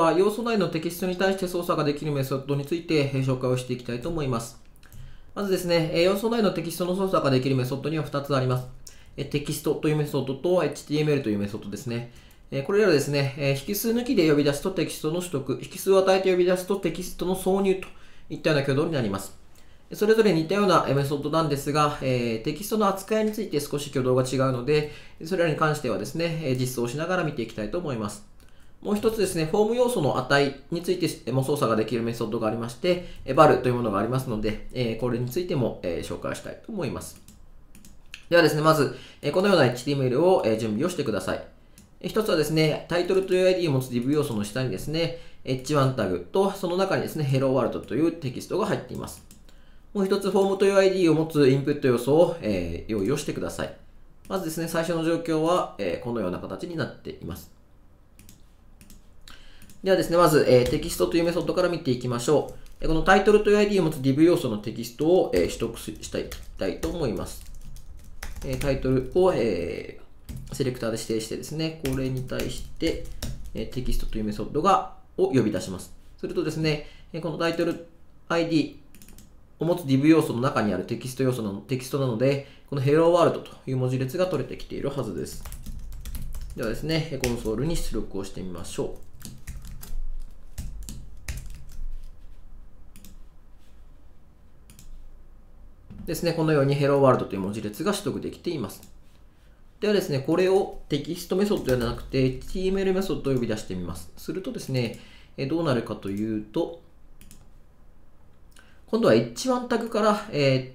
は要素内のテキストに対して操作ができるメソッドについて紹介をしていきたいと思います。まずですね、要素内のテキストの操作ができるメソッドには2つあります。テキストというメソッドと HTML というメソッドですね。これらはですね、引数抜きで呼び出すとテキストの取得、引数を与えて呼び出すとテキストの挿入といったような挙動になります。それぞれ似たようなメソッドなんですが、テキストの扱いについて少し挙動が違うので、それらに関してはですね、実装しながら見ていきたいと思います。もう一つですね、フォーム要素の値についても操作ができるメソッドがありまして、バルというものがありますので、これについても紹介したいと思います。ではですね、まず、このような HTML を準備をしてください。一つはですね、タイトルという ID を持つ div 要素の下にですね、h1 タグとその中にですね、Hello World というテキストが入っています。もう一つ、フォームという ID を持つインプット要素を、え用意をしてください。まずですね、最初の状況は、えこのような形になっています。ではですね、まず、えー、テキストというメソッドから見ていきましょう。このタイトルという ID を持つ div 要素のテキストを、えー、取得したいたいと思います。えー、タイトルを、えー、セレクターで指定してですね、これに対して、えー、テキストというメソッドがを呼び出します。するとですね、このタイトル ID を持つ div 要素の中にあるテキスト要素のテキストなので、この Hello World という文字列が取れてきているはずです。ではですね、コンソールに出力をしてみましょう。ですね、このように Hello World という文字列が取得できています。ではですね、これをテキストメソッドではなくて HTML メソッドを呼び出してみます。するとですね、どうなるかというと、今度は H1 タグから、え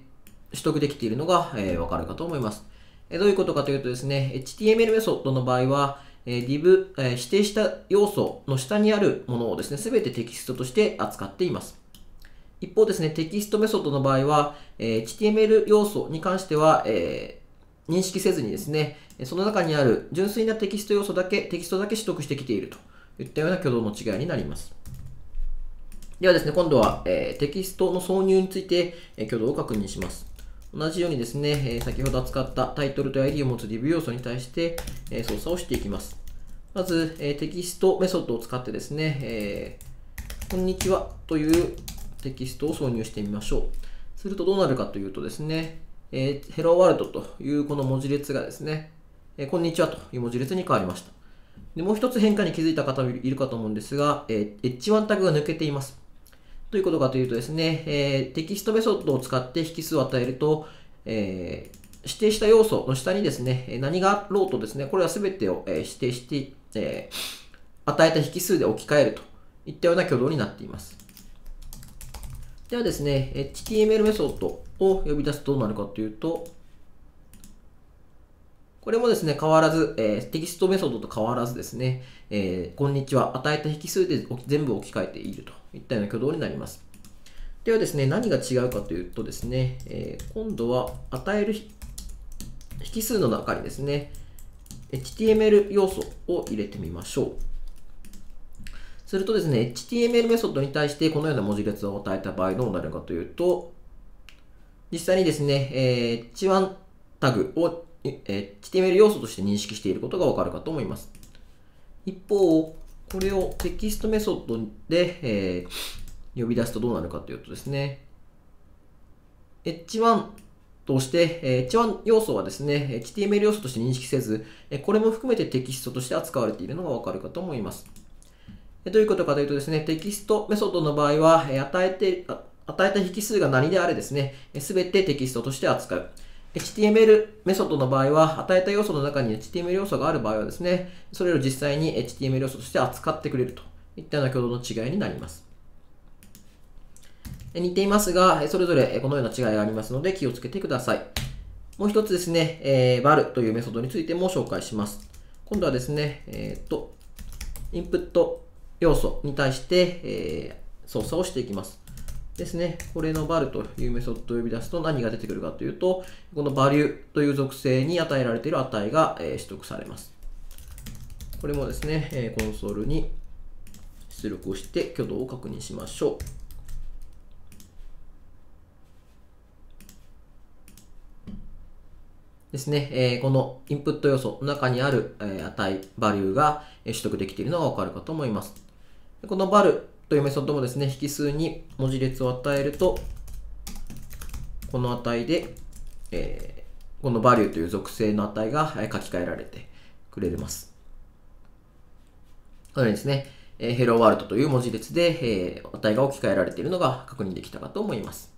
ー、取得できているのが、えー、わかるかと思います。えどういうことかというとですね、HTML メソッドの場合は、え、div、え、指定した要素の下にあるものをですね、すべてテキストとして扱っています。一方ですね、テキストメソッドの場合は、え、HTML 要素に関しては、え、認識せずにですね、その中にある純粋なテキスト要素だけ、テキストだけ取得してきているといったような挙動の違いになります。ではですね、今度は、え、テキストの挿入について、え、挙動を確認します。同じようにですね、え、先ほど扱ったタイトルと ID を持つ div 要素に対して、え、操作をしていきます。まず、え、テキストメソッドを使ってですね、えー、こんにちはというテキストを挿入してみましょう。するとどうなるかというとですね、えー、Hello World というこの文字列がですね、えー、こんにちはという文字列に変わりました。でもう一つ変化に気づいた方もいるかと思うんですが、えー、H1 タグが抜けています。どういうことかというとですね、えー、テキストメソッドを使って引数を与えると、えー、指定した要素の下にですね、何があろうとですね、これは全てを、指定して、えー、与えた引数で置き換えるといったような挙動になっています。ではですね、HTML メソッドを呼び出すとどうなるかというと、これもですね、変わらず、えー、テキストメソッドと変わらずですね、えー、こんにちは、与えた引数で全部置き換えているといったような挙動になります。ではですね、何が違うかというとですね、えー、今度は与える引数の中にですね、HTML 要素を入れてみましょう。するとですね、HTML メソッドに対してこのような文字列を与えた場合どうなるかというと、実際にですね、えー、H1 タグを、え、HTML 要素として認識していることがわかるかと思います。一方、これをテキストメソッドで、え、呼び出すとどうなるかというとですね、H1 として、H1 要素はですね、HTML 要素として認識せず、これも含めてテキストとして扱われているのがわかるかと思います。どういうことかというとですね、テキストメソッドの場合は、与えて、与えた引数が何であれですね、すべてテキストとして扱う。HTML メソッドの場合は、与えた要素の中に HTML 要素がある場合はですね、それを実際に HTML 要素として扱ってくれるといったような挙動の違いになります。似ていますが、それぞれこのような違いがありますので気をつけてください。もう一つですね、えー、val というメソッドについても紹介します。今度はですね、えっ、と、インプット要素に対して、えー、操作をしていきます。ですね。これの val というメソッドを呼び出すと何が出てくるかというと、この value という属性に与えられている値が、えー、取得されます。これもですね、えー、コンソールに出力をして挙動を確認しましょう。ですね、えー、このインプット要素の中にある、えー、値、バリューが取得できているのがわかるかと思います。この val というメソッドもですね、引数に文字列を与えると、この値で、えー、この value という属性の値が書き換えられてくれます。このようにですね、えー、Hello World という文字列で、えー、値が置き換えられているのが確認できたかと思います。